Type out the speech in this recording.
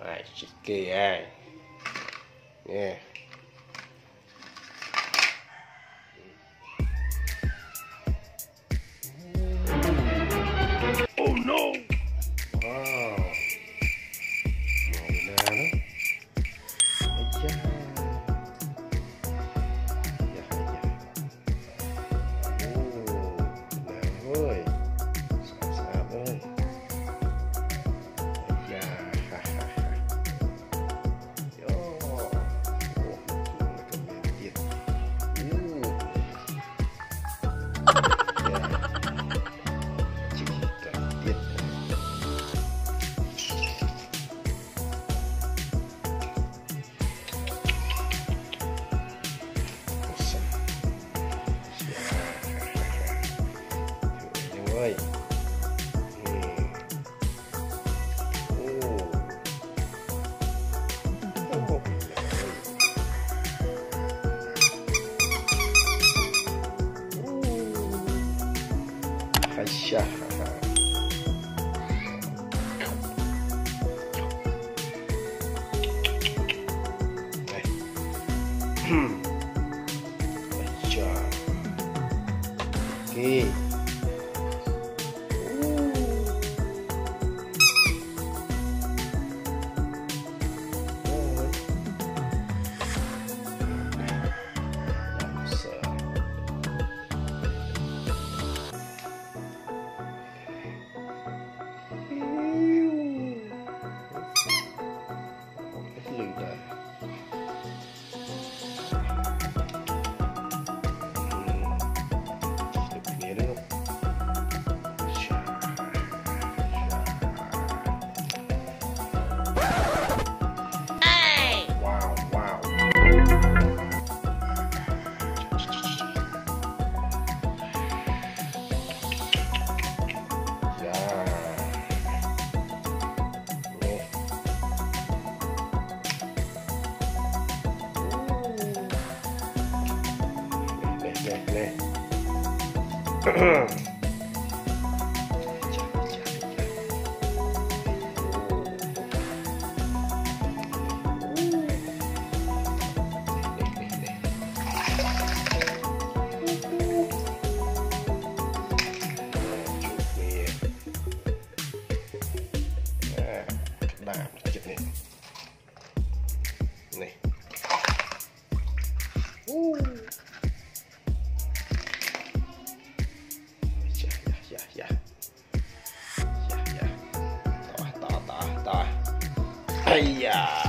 Ai, chiquei, ai. É. Oh no! Wow. ơi Chà. Đây. Chà. Ok. làm chuyện này này Yeah.